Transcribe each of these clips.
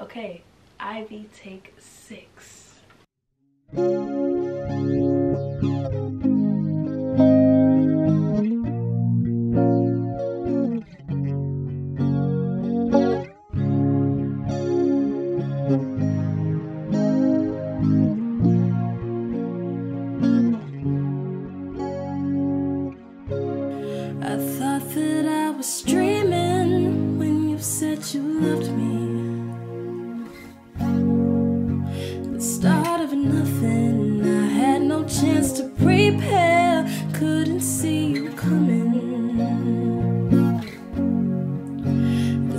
Okay, Ivy, take six. I thought that I was dreaming when you said you loved me.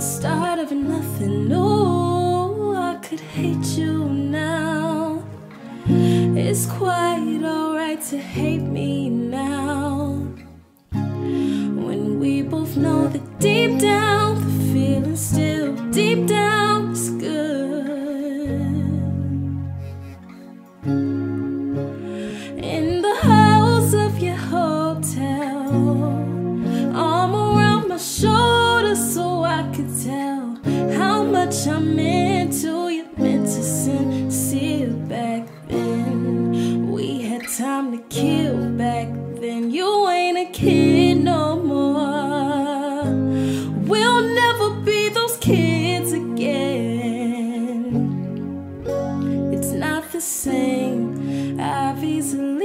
The start of nothing, no, I could hate you now. It's quite alright to hate me now. When we both know that deep down, the feeling's still deep down could tell how much I'm into you, meant to sincere back then. We had time to kill back then. You ain't a kid no more. We'll never be those kids again. It's not the same. I've easily.